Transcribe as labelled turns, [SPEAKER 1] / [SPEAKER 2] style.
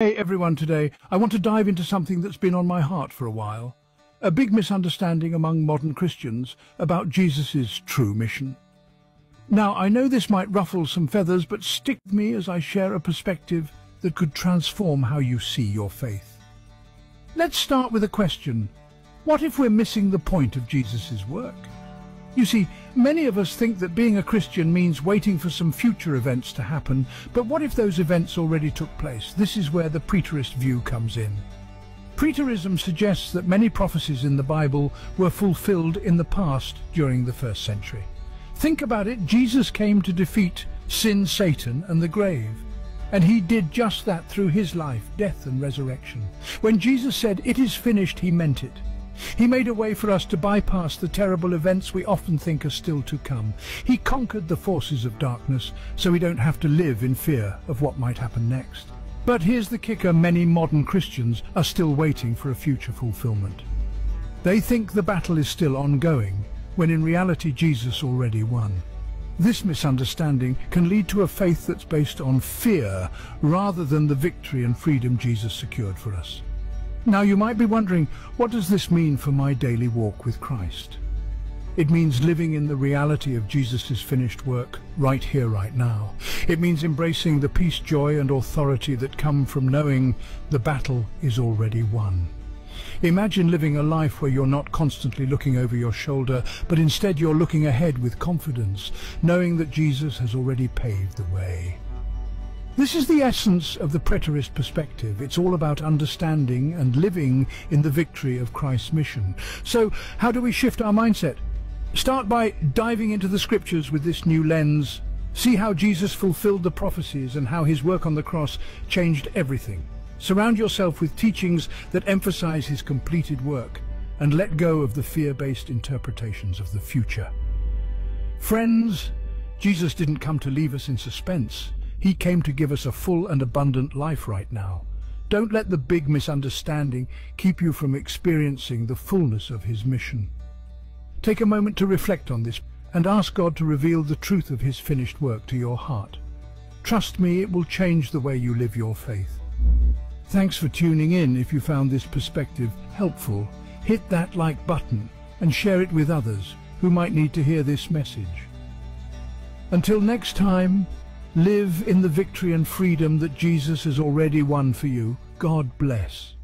[SPEAKER 1] Hey everyone, today I want to dive into something that's been on my heart for a while. A big misunderstanding among modern Christians about Jesus' true mission. Now, I know this might ruffle some feathers, but stick with me as I share a perspective that could transform how you see your faith. Let's start with a question. What if we're missing the point of Jesus' work? You see, many of us think that being a Christian means waiting for some future events to happen, but what if those events already took place? This is where the preterist view comes in. Preterism suggests that many prophecies in the Bible were fulfilled in the past during the first century. Think about it, Jesus came to defeat sin, Satan and the grave. And he did just that through his life, death and resurrection. When Jesus said, it is finished, he meant it. He made a way for us to bypass the terrible events we often think are still to come. He conquered the forces of darkness so we don't have to live in fear of what might happen next. But here's the kicker, many modern Christians are still waiting for a future fulfillment. They think the battle is still ongoing, when in reality Jesus already won. This misunderstanding can lead to a faith that's based on fear rather than the victory and freedom Jesus secured for us. Now you might be wondering, what does this mean for my daily walk with Christ? It means living in the reality of Jesus' finished work right here, right now. It means embracing the peace, joy and authority that come from knowing the battle is already won. Imagine living a life where you're not constantly looking over your shoulder, but instead you're looking ahead with confidence, knowing that Jesus has already paved the way. This is the essence of the preterist perspective. It's all about understanding and living in the victory of Christ's mission. So how do we shift our mindset? Start by diving into the scriptures with this new lens. See how Jesus fulfilled the prophecies and how his work on the cross changed everything. Surround yourself with teachings that emphasize his completed work and let go of the fear-based interpretations of the future. Friends, Jesus didn't come to leave us in suspense. He came to give us a full and abundant life right now. Don't let the big misunderstanding keep you from experiencing the fullness of his mission. Take a moment to reflect on this and ask God to reveal the truth of his finished work to your heart. Trust me, it will change the way you live your faith. Thanks for tuning in. If you found this perspective helpful, hit that like button and share it with others who might need to hear this message. Until next time, Live in the victory and freedom that Jesus has already won for you. God bless.